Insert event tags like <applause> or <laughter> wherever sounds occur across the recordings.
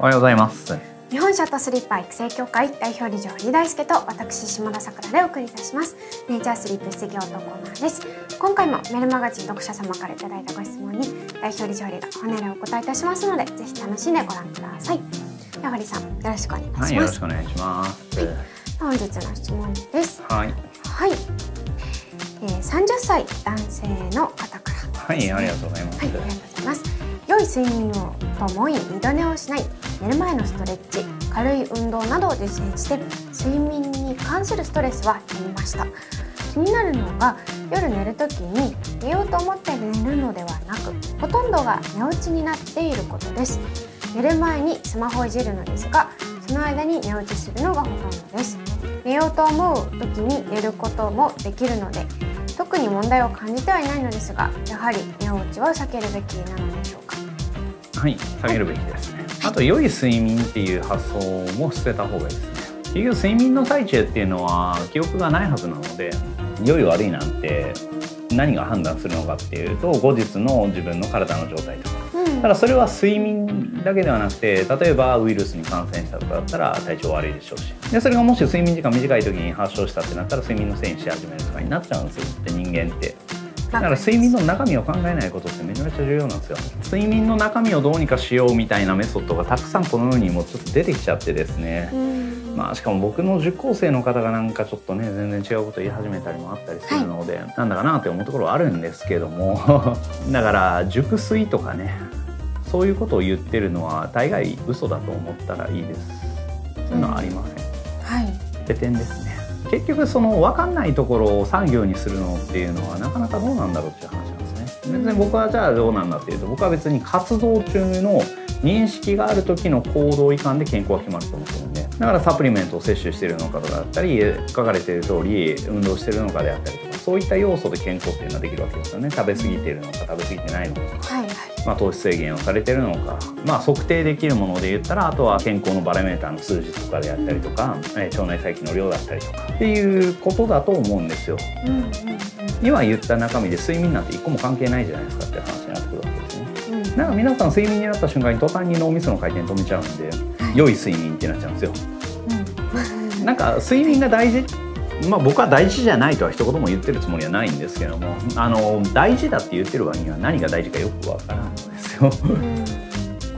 おはようございます。日本シャットスリッパ育成協会代表理事堀大輔と私島田さくらでお送りいたします。ネイチャースリップ質疑応答コーナーです。今回もメルマガジン読者様からいただいたご質問に代表理事堀が本音でお答えいたしますのでぜひ楽しんでご覧ください。では堀さんよろしくお願いします、はい、よろしくお願いします、はい、本日の質問です。はい。はい、えー、30歳男性の方から、ね、はいありがとうございます、はい、ありがとうございます。良い睡眠をと思い二度寝をしない寝る前のストレッチ軽い運動などを実践して睡眠に関するストレスは減りました。気になるのが夜寝る時に寝ようと思って寝るのではなくほとんどが寝落ちになっていることです。寝る前にスマホをいじるのですがその間に寝落ちするのがほとんどです。寝ようと思う時に寝ることもできるので特に問題を感じてはいないのですがやはり寝落ちは避けるべきなのでしょうか？はい下げるべきです。ね、あと良い睡眠っていう発想も捨てた方がいいですね。結局睡眠の最中っていうのは記憶がないはずなので良い悪いなんて何が判断するのかっていうと後日の自分の体の状態とか、うん、ただそれは睡眠だけではなくて例えばウイルスに感染したとかだったら体調悪いでしょうし。でそれがもし睡眠時間短い時に発症したってなったら睡眠のせいにし始めるとかになっちゃうんですよ。って人間って。だから睡眠の中身を考えないことってめちゃめちゃ重要なんですよ。睡眠の中身をどうにかしようみたいなメソッドがたくさんこの世にもちょっと出てきちゃってですね、まあしかも僕の受講生の方がなんかちょっとね全然違うこと言い始めたりもあったりするので、はい、なんだかなって思うところはあるんですけども <laughs> だから熟睡とかねそういうことを言ってるのは大概嘘だと思ったらいいです。そういうのはありません、うん、はい。ペテンですね結局その分かんないところを産業にするのっていうのはなかなかどうなんだろうっていう話なんですね。別に僕はじゃあどうなんだっていうと僕は別に活動中の認識がある時の行動違反で健康が決まると思ってるんでだからサプリメントを摂取してるのかとかだったり書かれている通り運動してるのかであったりとかそういった要素で健康っていうのはできるわけですよね。食べ過ぎてるのか食べ過ぎてないのか。はい、まあ、糖質制限をされてるのか、まあ、測定できるもので言ったらあとは健康のバロメーターの数字とかであったりとか、うん、腸内細菌の量だったりとかっていうことだと思うんですよ。うんうんうん、今言った中身で睡眠なんて一個も関係ないじゃないですかって話になってくるわけですね。うん、なんか皆さん睡眠になった瞬間に途端に脳みその回転止めちゃうんで、良い睡眠ってなっちゃうんですよ。うん、なんか睡眠が大事まあ、僕は大事じゃないとは一言も言ってるつもりはないんですけどもあの大事だって言ってる割には何が大事かよくわからんですよ。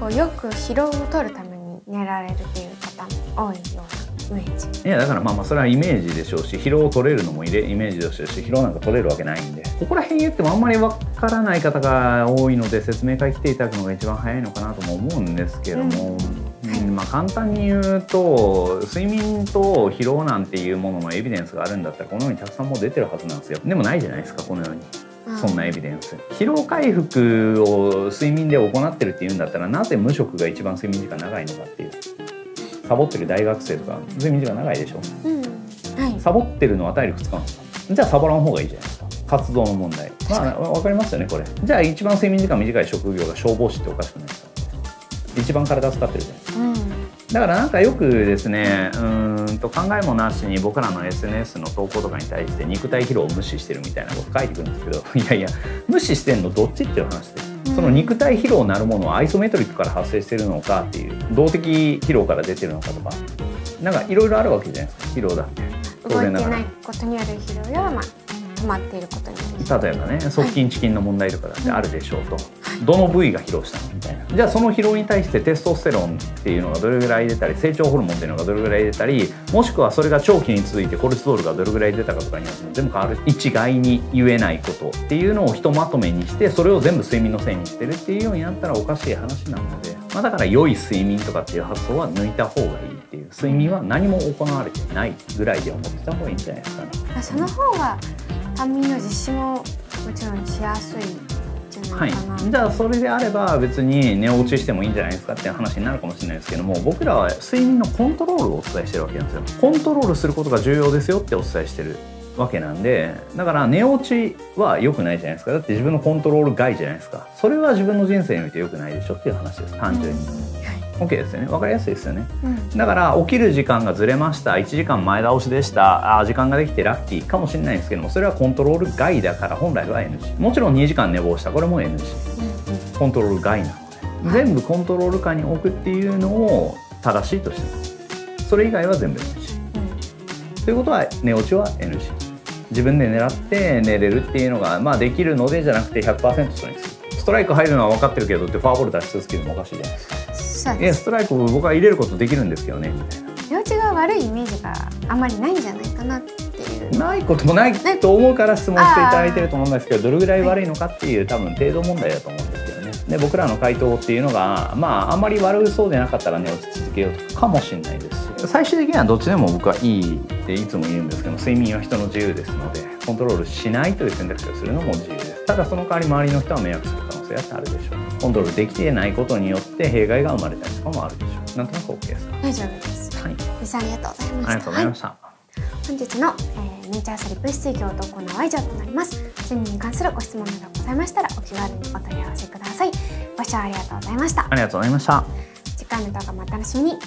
こうよく疲労を取るために寝られるっていう方も多いようなイメージいやだからまあまあそれはイメージでしょうし疲労を取れるのもイメージでしょうし疲労なんか取れるわけないんでここら辺言ってもあんまりわからない方が多いので説明会来ていただくのが一番早いのかなとも思うんですけども。うんまあ、簡単に言うと睡眠と疲労なんていうもののエビデンスがあるんだったらこのようにたくさんもう出てるはずなんですよ。でもないじゃないですかこのように。そんなエビデンス。疲労回復を睡眠で行ってるっていうんだったらなぜ無職が一番睡眠時間長いのかっていう。サボってる大学生とか睡眠時間長いでしょ、うん。はい、サボってるのは体力使うんですか。じゃあサボらん方がいいじゃないですか。活動の問題。まあ分かりますよねこれ。じゃあ一番睡眠時間短い職業が消防士っておかしくないですか。一番体使ってるじゃないですか、うんだからなんかよくですねうんと考えもなしに僕らの SNS の投稿とかに対して肉体疲労を無視してるみたいなこと書いてくるんですけど <laughs> いやいや無視してんのどっちっていう話でその肉体疲労なるものはアイソメトリックから発生してるのかっていう動的疲労から出てるのかとかなんかいろいろあるわけじゃないですか疲労だって。動いてないことによる疲労や、まあ、止まっていることに例えばね側筋チキンの問題とかだってあるでしょうと、はい、どの部位が疲労したのみたいな。じゃあその疲労に対してテストステロンっていうのがどれぐらい出たり成長ホルモンっていうのがどれぐらい出たりもしくはそれが長期に続いてコルチゾールがどれぐらい出たかとかによっても全部変わる。一概に言えないことっていうのをひとまとめにしてそれを全部睡眠のせいにしてるっていうようになったらおかしい話なので、まあ、だから良い睡眠とかっていう発想は抜いた方がいいっていう睡眠は何も行われてないぐらいで思ってた方がいいんじゃないですかね。その方が単眠の実施ももちろんしやすいはい、じゃあそれであれば別に寝落ちしてもいいんじゃないですかっていう話になるかもしれないですけども僕らは睡眠のコントロールをお伝えしてるわけなんですよ。コントロールすることが重要ですよってお伝えしてるわけなんでだから寝落ちは良くないじゃないですか。だって自分のコントロール外じゃないですか。それは自分の人生において良くないでしょっていう話です。単純に。うん。OK ですよね。分かりやすいですよね、うん、だから起きる時間がずれました。1時間前倒しでした。あ時間ができてラッキー。かもしれないですけどもそれはコントロール外だから本来は NG もちろん2時間寝坊した。これも NG、うん、コントロール外なので全部コントロール下に置くっていうのを正しいとして。ますそれ以外は全部 NG ということは寝落ちは NG 自分で狙って寝れるっていうのが、まあ、できるのでじゃなくて100%それにする。ストライク入るのは分かってるけどってフォアボール出し続けるのもおかしいじゃないですかそうです。ストライク僕は入れることできるんですけどね。みたいな寝落ちが悪いイメージがあまりないんじゃないかなっていう。ないこともないと思うから質問していただいてると思うんですけどどれぐらい悪いのかっていう多分程度問題だと思うんですけどね。で僕らの回答っていうのがまああんまり悪そうでなかったらね落ち続けようとかかもしれないですし最終的にはどっちでも僕はいいっていつも言うんですけど睡眠は人の自由ですのでコントロールしないという選択肢をするのも自由です。ただその代わり周りの人は迷惑する可能性だってあるでしょ。うコントロールできてないことによって弊害が生まれたりとかもあるでしょ。うなんとなく OK ですか？大丈夫です。はい。リスありがとうございました。ありがとうございました、はい。本日の、えーネイチャースリップ水業とコーナーは以上となります。睡眠に関するご質問などございましたらお気軽にお問い合わせください。ご視聴ありがとうございました。ありがとうございました。次回の動画もお楽しみに。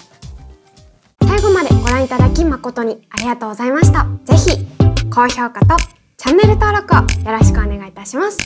最後までご覧いただき誠にありがとうございました。ぜひ高評価とチャンネル登録をよろしくお願いいたします